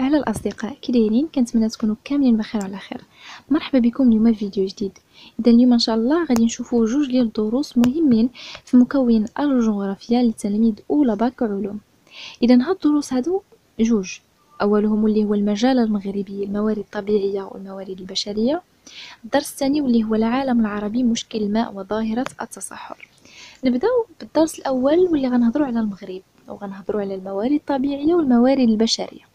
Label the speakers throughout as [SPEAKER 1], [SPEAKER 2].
[SPEAKER 1] أهلا الأصدقاء. كي دايرين كنتمنى تكونوا كاملين بخير على خير. مرحبا بكم اليوم في فيديو جديد. إذا اليوم إن شاء الله غادي نشوفوا جوج ديال الدروس مهمين في مكون الجغرافيا للتلاميذ أولى باك علوم. إذا هاد الدروس هادو جوج. أولهم اللي هو المجال المغربي الموارد الطبيعية والموارد البشرية. الدرس الثاني واللي هو العالم العربي مشكل الماء وظاهرة التصحر. نبداو بالدرس الأول واللي غنهضروا على المغرب وغنهضروا على الموارد الطبيعية والموارد البشرية.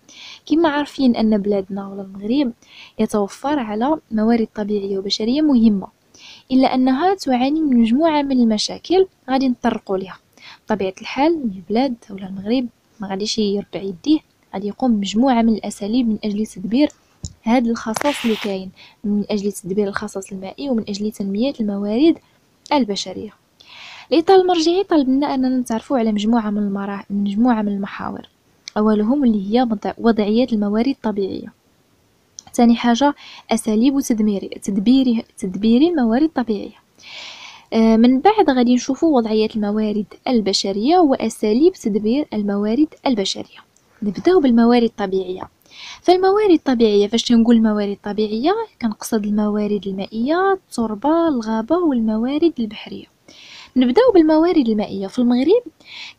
[SPEAKER 1] كما عارفين أن بلادنا ولا المغرب يتوفر على موارد طبيعية وبشرية مهمة إلا أنها تعاني من مجموعة من المشاكل غادي نطرقوا لها بطبيعة الحال البلاد ولا المغرب ما غاديش يربع يديه غادي يقوم بمجموعة من الأساليب من أجل تدبير هذا الخصاص اللي كاين من أجل تدبير الخصاص المائي ومن أجل تنمية الموارد البشرية. الإطار المرجعي طلب منا أننا نتعرفوا على مجموعة من المراحل مجموعة من المحاور. أولهم اللي هي وضعية الموارد الطبيعية. ثاني حاجة أساليب تدمير تدبير تدبير الموارد الطبيعية. آه، من بعد غادي نشوفوا وضعية الموارد البشرية وأساليب تدبير الموارد البشرية. نبدأو بالموارد الطبيعية. فالموارد الطبيعية فاش تنقول الموارد الطبيعية؟ كنقصد الموارد المائية التربة الغابة والموارد البحرية. نبداو بالموارد المائية. في المغرب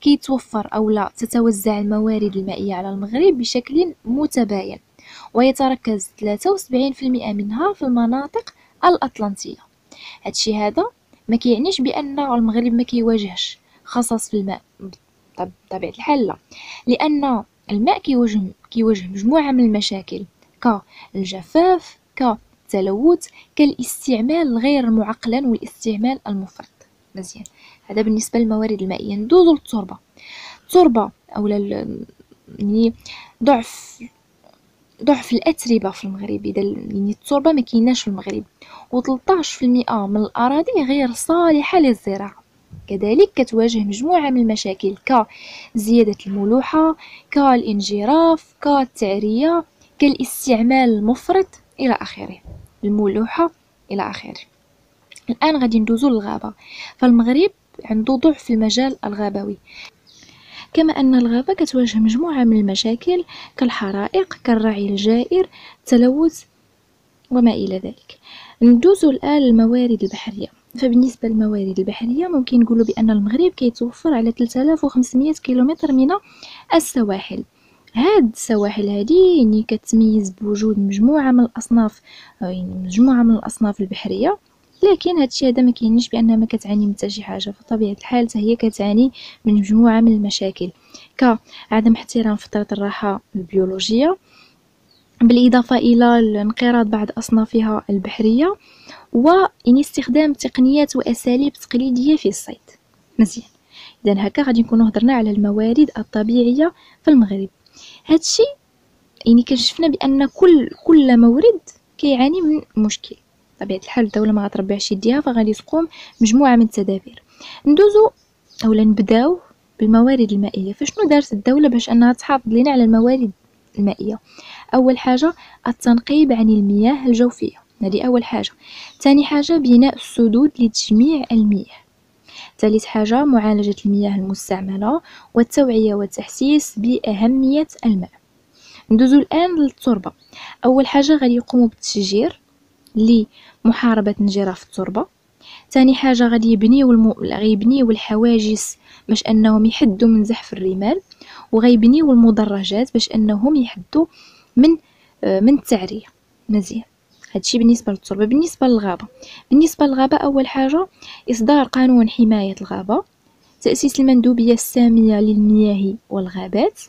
[SPEAKER 1] كيتوفر أو لا تتوزع الموارد المائية على المغرب بشكل متباين ويتركز 73% منها في المناطق الأطلنطية. هادشي هذا ما كيعنيش بأن المغرب ما كيواجهش خصص في الماء. بطبيعة الحال لا لأن الماء كيواجه كيواجه مجموعة من المشاكل كالجفاف كالتلوث كالاستعمال الغير معقلا والاستعمال المفرط مزيان. هذا بالنسبة للموارد المائية. ندوزو للتربة. التربة أو يعني ضعف ضعف الأتربة في المغرب. إذا يعني التربة ما كيناش في المغرب. و13% من الأراضي غير صالحة للزراعة. كذلك كتواجه مجموعة من المشاكل. كزيادة الملوحة كالانجراف كالتعرية كالاستعمال المفرط إلى آخره. الملوحة إلى آخره. الآن غادي ندوزو للغابة. فالمغرب عنده ضعف في المجال الغابوي. كما أن الغابة كتواجه مجموعة من المشاكل كالحرائق كالرعي الجائر التلوث وما إلى ذلك. ندوزو الآن للموارد البحرية. فبالنسبة للموارد البحرية ممكن نقول بأن المغرب كيتوفر على 3500 كيلومتر من السواحل. هاد السواحل هادي يعني كتميز بوجود مجموعة من الأصناف يعني مجموعة من الأصناف البحرية. لكن هادشي هذا ما كيعنيش بأنها ما كتعاني من حتى شي حاجة. فطبيعة الحال هي كتعاني من مجموعة من المشاكل. كعدم احترام فتره الراحة البيولوجية بالإضافة إلى انقراض بعض أصنافها البحرية وإن استخدام تقنيات وأساليب تقليدية في الصيد. مزيان. اذا هكا غادي نكونوا هضرنا على الموارد الطبيعية في المغرب. هادشي يعني كشفنا بأن كل كل مورد كيعاني من مشكل. بطبيعة الحال الدولة ما غتربعش يديها فغادي تقوم مجموعة من التدابير. ندوزو اولا نبداو بالموارد المائية. فشنو دارت الدولة باش أنها تحافظ لنا على الموارد المائية؟ أول حاجة التنقيب عن المياه الجوفية. هذه أول حاجة. ثاني حاجة بناء السدود لتجميع المياه. ثالث حاجة معالجة المياه المستعملة والتوعية والتحسيس بأهمية الماء. ندوزو الآن للتربة. أول حاجة غادي يقوموا بالتشجير. لمحاربة انجراف التربة. ثاني حاجة غادي يبنيو الم... غيبنيو الحواجز باش أنهم يحدوا من زحف الرمال وغيبنيو المدرجات باش أنهم يحدوا من آه، من التعرية. مزيان. هادشي بالنسبة للتربة. بالنسبة للغابة. بالنسبة للغابة أول حاجة إصدار قانون حماية الغابة. تأسيس المندوبية السامية للمياه والغابات.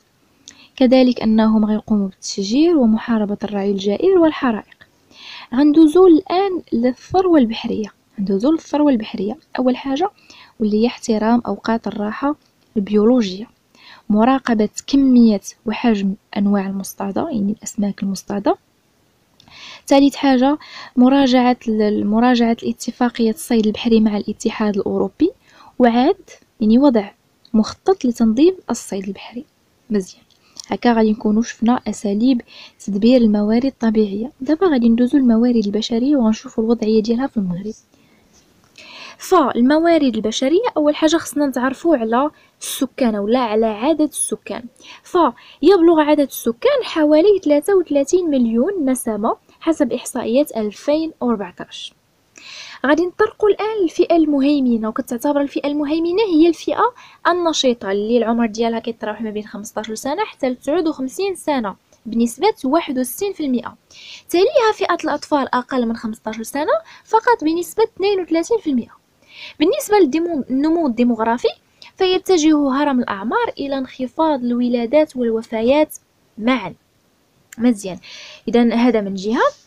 [SPEAKER 1] كذلك أنهم غيقوموا بالتشجير ومحاربة الرعي الجائر والحرائق. غندوزو الآن للثروة البحرية. غندوزو للثروة البحرية. أول حاجة واللي هي احترام أوقات الراحة البيولوجية. مراقبة كمية وحجم أنواع المصطادة يعني الأسماك المصطادة. ثالث حاجة مراجعة مراجعة الاتفاقية الصيد البحري مع الاتحاد الأوروبي. وعاد يعني وضع مخطط لتنظيم الصيد البحري. مزيان. هكا غادي نكونو شفنا أساليب تدبير الموارد الطبيعية. دابا غادي ندوزو الموارد البشرية وغنشوفو الوضعية ديالها في المغرب. فالموارد البشرية أول حاجة خصنا نتعرفوا على السكان ولا على عدد السكان. فيبلغ عدد السكان حوالي 33 مليون نسمه حسب إحصائيات 2014 غادي نطرقوا الآن للفئة المهيمنة وكتعتبر الفئة المهيمنة هي الفئة النشيطة اللي العمر ديالها كيتراوح ما بين 15 سنة حتى ل 59 سنة بنسبة 61% تليها فئة الأطفال أقل من 15 سنة فقط بنسبة 32% بالنسبة للنمو الديموغرافي فيتجه هرم الأعمار إلى انخفاض الولادات والوفيات معا. مزيان. إذا هذا من جهة.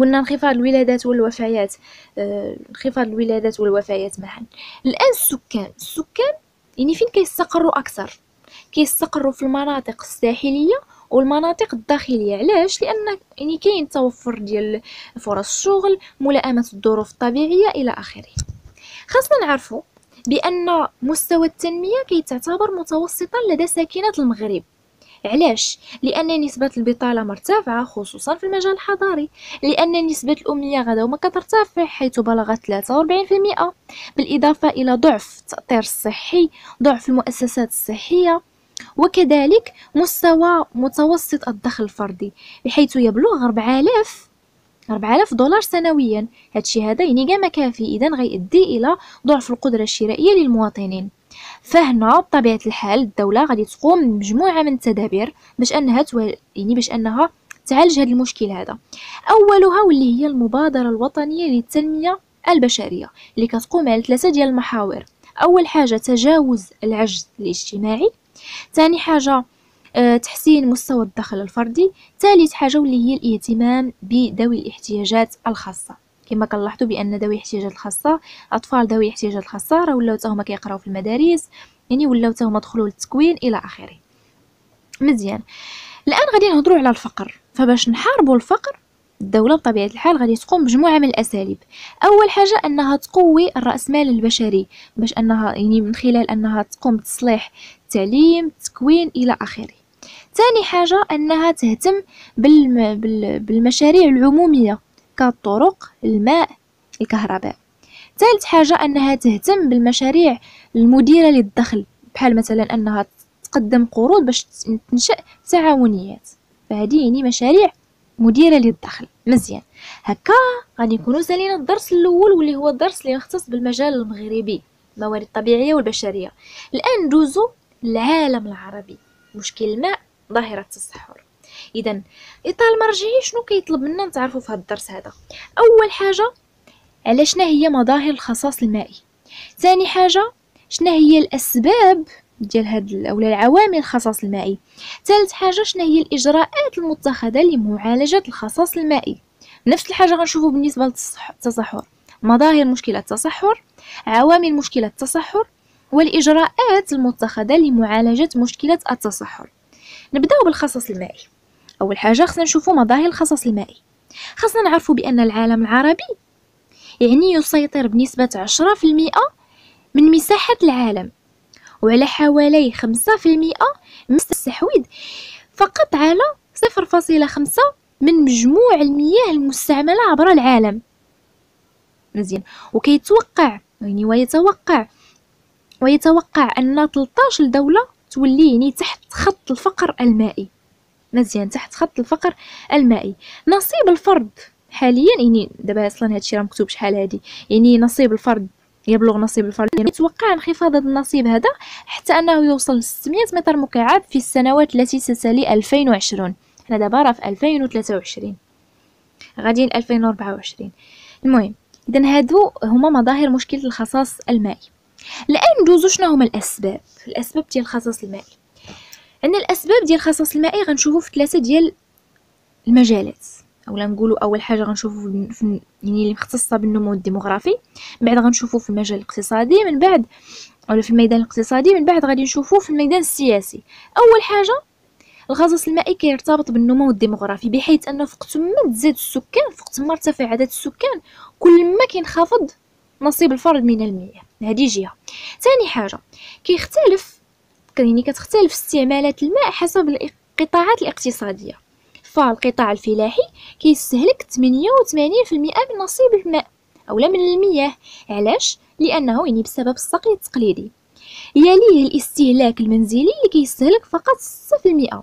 [SPEAKER 1] قلنا انخفاض الولادات والوفيات آه، انخفاض الولادات والوفيات معا الآن السكان السكان يعني فين كيستقروا أكثر؟ كيستقروا في المناطق الساحلية والمناطق الداخلية. علاش؟ لأن يعني كاين توفر ديال فرص الشغل ملائمة الظروف الطبيعية إلى آخره. خاصنا نعرفوا بأن مستوى التنمية كيتعتبر متوسطا لدى ساكنه المغرب. علاش؟ لأن نسبة البطالة مرتفعة خصوصا في المجال الحضاري. لأن نسبة الاميه غدا وما كترتفع حيث بلغت 43% بالإضافة إلى ضعف التاطير الصحي ضعف المؤسسات الصحية. وكذلك مستوى متوسط الدخل الفردي بحيث يبلغ 4000 4000 دولار سنويا. هادشي هذا يعني كاع ما كافي. اذا غيؤدي إلى ضعف القدرة الشرائية للمواطنين. فهنا بطبيعة الحال الدولة غادي تقوم بمجموعة من التدابير باش أنها تو... يعني باش أنها تعالج هذا المشكل هذا. أولها واللي هي المبادرة الوطنية للتنمية البشرية اللي كتقوم على ثلاثة ديال المحاور. أول حاجة تجاوز العجز الاجتماعي ثاني حاجة آه، تحسين مستوى الدخل الفردي ثالث حاجة واللي هي الاهتمام بذوي الاحتياجات الخاصة. كما كنلاحظوا بأن ذوي الاحتياجات الخاصة أطفال ذوي الاحتياجات الخاصة راه ولاو هما كيقراو في المدارس يعني ولاو هما دخلوا للتكوين إلى آخره. مزيان. الآن غادي نهضروا على الفقر. فباش نحاربوا الفقر الدولة بطبيعة الحال غادي تقوم بمجموعة من الأساليب. أول حاجة أنها تقوي الرأسمال البشري باش أنها يعني من خلال أنها تقوم بتصليح التعليم التكوين إلى آخره. ثاني حاجة أنها تهتم بالم... بال... بالمشاريع العمومية. كالطرق الماء الكهرباء. ثالث حاجة أنها تهتم بالمشاريع المديرة للدخل بحال مثلا أنها تقدم قروض باش تنشأ تعاونيات. فهذه يعني مشاريع مديرة للدخل. مزيان. هكا غادي نكونوا سالينا الدرس الأول واللي هو الدرس اللي يختص بالمجال المغربي الموارد الطبيعية والبشرية. الآن ندوزو للعالم العربي. مشكل الماء ظاهرة التصحر اذا إطار المرجعي شنو كيطلب منا نتعرفوا في هذا الدرس هذا؟ أول حاجة على شنو هي مظاهر الخصاص المائي؟ ثاني حاجة شنو هي الأسباب ديال هاد اولا العوامل الخصاص المائي؟ ثالث حاجة شنو هي الإجراءات المتخذة لمعالجة الخصاص المائي؟ نفس الحاجة غنشوفوا بالنسبة للتصحر مظاهر مشكلة التصحر عوامل مشكلة التصحر والإجراءات المتخذة لمعالجة مشكلة التصحر. نبدأو بالخصاص المائي. أول حاجة خصنا نشوفوا مظاهر الخصاص المائي. خصنا نعرفوا بأن العالم العربي يعني يسيطر بنسبة 10% من مساحة العالم وعلى حوالي خمسة في المئة من التحويض فقط على صفر فاصلة خمسة من مجموع المياه المستعملة عبر العالم. مزيان. وكيتوقع يعني ويتوقع ويتوقع أن 13 دولة تولي يعني تحت خط الفقر المائي. مزيان تحت خط الفقر المائي. نصيب الفرد حاليا يعني دابا أصلا هادشي راه مكتوب شحال هادي. يعني نصيب الفرد يبلغ نصيب الفرد. يتوقع انخفاض هذا النصيب هذا حتى أنه يوصل ل 600 متر مكعب في السنوات التي ستلي 2020 حنا دابا راه في 2023 غاديين 2024 المهم اذا هادو هما مظاهر مشكلة الخصاص المائي. الان ندوزو شنو هما الأسباب؟ الأسباب ديال الخصاص المائي. عندنا الأسباب ديال الخصاص المائي غنشوفو في ثلاثة ديال المجالات. أولا نقولوا أول حاجة غنشوفوا في يعني اللي مختصة بالنمو الديموغرافي من بعد غنشوفوا في المجال الاقتصادي من بعد ولا في الميدان الاقتصادي من بعد غادي نشوفوا في الميدان السياسي. أول حاجة الخصاص المائي كيرتبط بالنمو الديموغرافي بحيث انه فوقت ما تزاد السكان فوقت ما ارتفع عدد السكان كل ما كينخفض نصيب الفرد من المياه. هذه جهة. ثاني حاجة كيختلف يعني كتختلف استعمالات الماء حسب القطاعات الاقتصادية. فالقطاع الفلاحي كيستهلك 88% من نصيب الماء أو من المياه. علاش؟ لأنه يعني بسبب السقي التقليدي. يليه الاستهلاك المنزلي اللي كيستهلك فقط 6%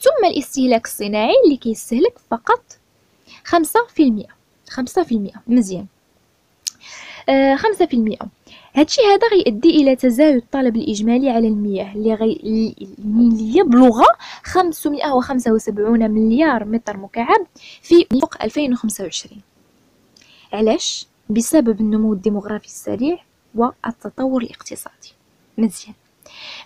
[SPEAKER 1] ثم الاستهلاك الصناعي اللي كيستهلك فقط 5% 5% مزيان. آه خمسة في المئة. هادشي هذا غيؤدي إلى تزايد الطلب الإجمالي على المياه اللي غي اللي يبلغ 575 مليار متر مكعب في فوق 2025 علاش؟ بسبب النمو الديموغرافي السريع والتطور الاقتصادي. مزيان.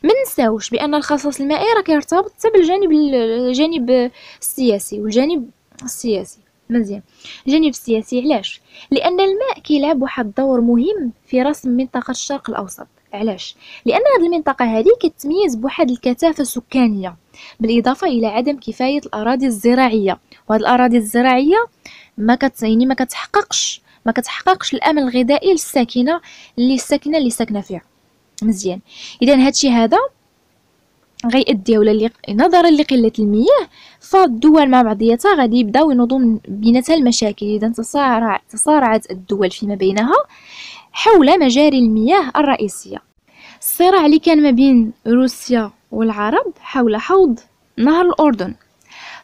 [SPEAKER 1] ما نساوش بأن الخصائص المائيه راه كيرتبط حتى بالجانب الجانب السياسي والجانب السياسي. مزيان. الجانب السياسي علاش؟ لأن الماء كيلعب واحد الدور مهم في رسم منطقة الشرق الأوسط. علاش؟ لأن هذه المنطقة هذه كتميز بواحد الكثافة سكانية بالإضافة إلى عدم كفاية الأراضي الزراعية. وهذه الأراضي الزراعية ما كت يعني ما كتحققش ما كتحققش الأمن الغذائي للساكنة اللي الساكنه اللي ساكنة فيها. مزيان. اذا هادشي هذا غيؤدي ولا نظرا لقلة المياه فالدول مع بعضياتها غادي يبداو ينوضوا بيناتها المشاكل. إذا تصارع تصارعت الدول فيما بينها حول مجاري المياه الرئيسية. الصراع اللي كان ما بين روسيا والعرب حول حوض نهر الأردن.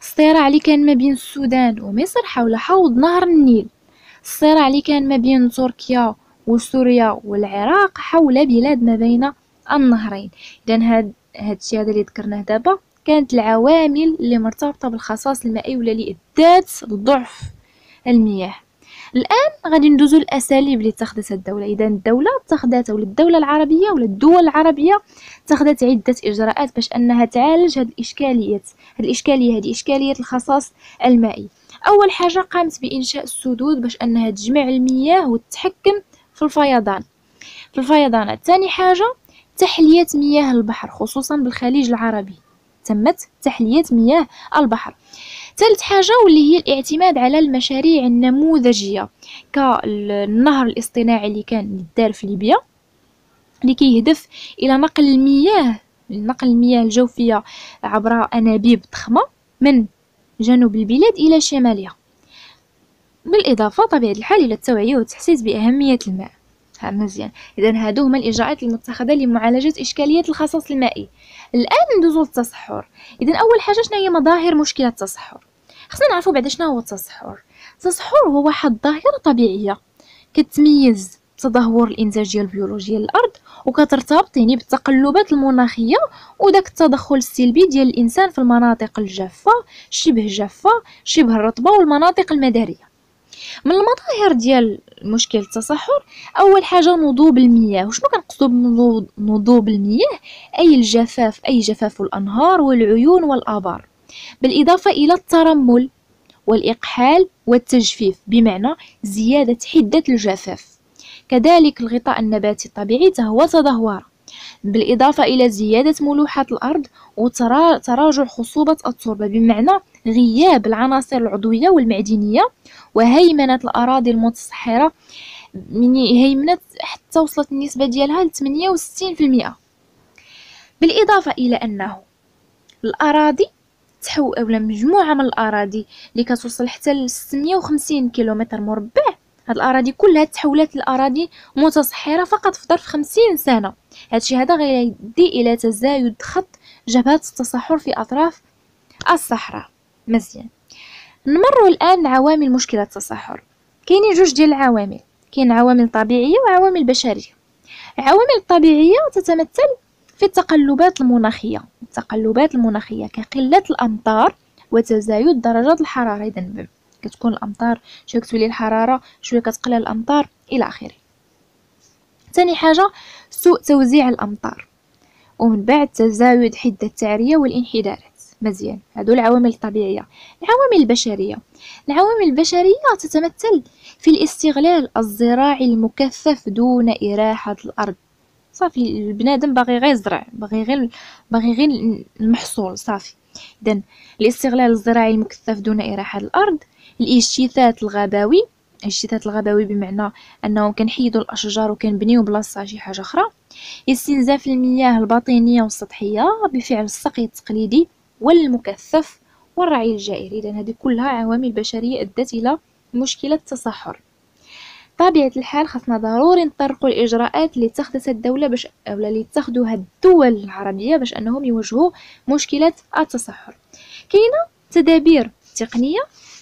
[SPEAKER 1] الصراع اللي كان ما بين السودان ومصر حول حوض نهر النيل. الصراع اللي كان ما بين تركيا وسوريا والعراق حول بلاد ما بين النهرين. إذا هاد هادشي هذا اللي ذكرناه دابا كانت العوامل اللي مرتبطة بالخصائص المائيه ولا اللي ادات لضعف المياه. الآن غادي ندوزو الاساليب اللي اتخذتها الدولة. إذا الدولة اتخذت ولا الدولة العربية ولا الدول العربية اتخذت عدة إجراءات باش أنها تعالج هذه الإشكاليات. هذه الإشكالية هذه إشكالية الخصاص المائي. أول حاجة قامت بإنشاء السدود باش أنها تجمع المياه وتتحكم في الفيضان. في الفيضانات. ثاني حاجة تحليه مياه البحر خصوصا بالخليج العربي. تمت تحليه مياه البحر. ثالث حاجة واللي هي الاعتماد على المشاريع النموذجية كالنهر الاصطناعي اللي كان دار في ليبيا اللي كيهدف إلى نقل المياه نقل المياه الجوفية عبر أنابيب ضخمة من جنوب البلاد إلى شمالها بالإضافة طبيعة الحال إلى التوعية والتحسيس بأهمية الماء. ها مزيان. اذا هادو هما الإجراءات المتخذة لمعالجة اشكاليه الخصاص المائي. الآن ندوزو للتصحر اذا أول حاجة شنو هي؟ مظاهر مشكلة التصحر خصنا نعرفوا بعدا شنو هو التصحر التصحر هو واحد الظاهرة طبيعية كتميز تدهور الانتاجيه البيولوجيه للارض وكترتبط يعني بالتقلبات المناخية وداك التدخل السلبي ديال الإنسان في المناطق الجافة شبه جافة شبه الرطبة والمناطق المدارية. من المظاهر ديال مشكل التصحر أول حاجة نضوب المياه. وشنو كنقصدو بنضوب المياه؟ أي الجفاف أي جفاف الأنهار والعيون والآبار. بالإضافة إلى الترمل والإقحال والتجفيف بمعنى زيادة حدة الجفاف. كذلك الغطاء النباتي الطبيعي هو تدهور. بالإضافة إلى زيادة ملوحة الأرض وتراجع خصوبة التربة بمعنى غياب العناصر العضوية والمعدنية وهيمنة الأراضي المتصحرة من هيمنة حتى وصلت النسبة ديالها ل 68% بالإضافة إلى أنه الأراضي تحو أولا مجموعة من الأراضي اللي كتوصل حتى ل 650 كيلومتر مربع هاد الأراضي كلها تحولات لأراضي متصحرة فقط في ظرف 50 سنة. هادشي هذا غيؤدي إلى تزايد خط جبهات التصحر في أطراف الصحراء. مزيان. نمروا الآن عوامل مشكلة التصحر كاينين جوج ديال العوامل. كاين عوامل طبيعية وعوامل بشرية. العوامل الطبيعية تتمثل في التقلبات المناخية. التقلبات المناخية كقلة الأمطار وتزايد درجات الحرارة. اذا كتكون الأمطار شوية كتولي الحرارة شوية كتقلل الأمطار إلى آخره. ثاني حاجة سوء توزيع الأمطار. ومن بعد تزايد حدة التعرية والانحدارات. مزيان. هادو العوامل الطبيعية. العوامل البشرية. العوامل البشرية تتمثل في الاستغلال الزراعي المكثف دون إراحة الأرض. صافي البنادم باغي غير يزرع باغي غير باغي غير المحصول صافي. اذا الاستغلال الزراعي المكثف دون إراحة الأرض الاجتثاث الغابوي الاجتثاث الغابوي بمعنى انهم كنحيدوا الأشجار وكنبنيو بلاصتها شي حاجة أخرى. استنزاف المياه الباطنية والسطحية بفعل السقي التقليدي والمكثف والرعي الجائر. إذا هذه كلها عوامل بشرية أدت إلى مشكلة التصحر بطبيعة الحال خاصنا ضروري نطرقوا الإجراءات اللي اتخذتها الدولة باش اولا اللي اتخذوها الدول العربية باش أنهم يواجهوا مشكلة التصحر كاينة تدابير تقنية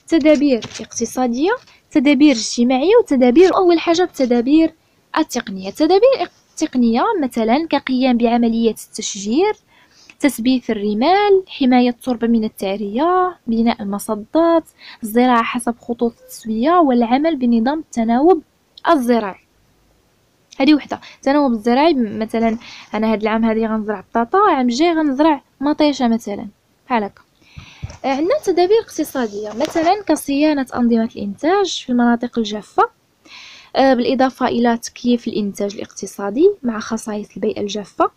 [SPEAKER 1] تدابير اقتصادية تدابير اجتماعية وتدابير أول حاجة التدابير التقنية. التدابير التقنيه مثلا كقيام بعمليه التشجير تثبيت الرمال حماية التربة من التعرية بناء المصدات الزراعة حسب خطوط التسوية والعمل بنظام التناوب الزراعي. هذه وحدة. التناوب الزراعي مثلا أنا هاد العام هذه غنزرع بطاطا العام الجاي غنزرع مطيشة مثلا. بحال هكا. آه، عندنا تدابير اقتصادية. مثلا كصيانة أنظمة الإنتاج في المناطق الجافة. آه، بالإضافة إلى تكييف الإنتاج الاقتصادي مع خصائص البيئة الجافة.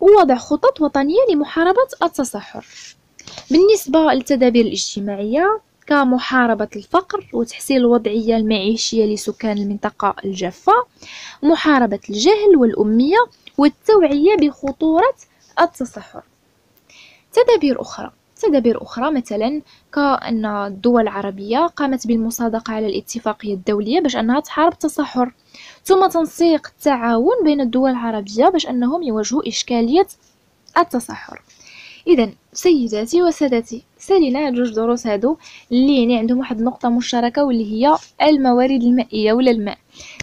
[SPEAKER 1] ووضع خطط وطنية لمحاربة التصحر بالنسبة للتدابير الاجتماعية كمحاربة الفقر وتحسين الوضعية المعيشية لسكان المنطقة الجافة محاربة الجهل والأمية والتوعية بخطورة التصحر تدابير أخرى. تدابير أخرى مثلا كأن الدول العربية قامت بالمصادقة على الاتفاقية الدولية باش أنها تحارب التصحر. ثم تنسيق التعاون بين الدول العربية باش أنهم يواجهوا إشكالية التصحر. اذا سيداتي وسادتي سالينا هاد جوج دروس هادو اللي يعني عندهم واحد النقطة مشتركة واللي هي الموارد المائية ولا الماء.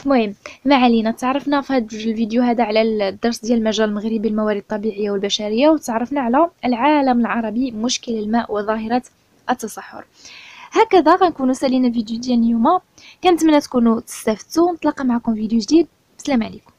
[SPEAKER 1] المهم ما علينا تعرفنا في هاد الفيديو هذا على الدرس ديال المجال المغربي الموارد الطبيعية والبشرية وتعرفنا على العالم العربي مشكل الماء وظاهرة التصحر. هكذا غنكونوا سالينا الفيديو ديال اليوم. كنتمنى تكونوا تستافدتوا نتلاقى معكم فيديو جديد. السلام عليكم.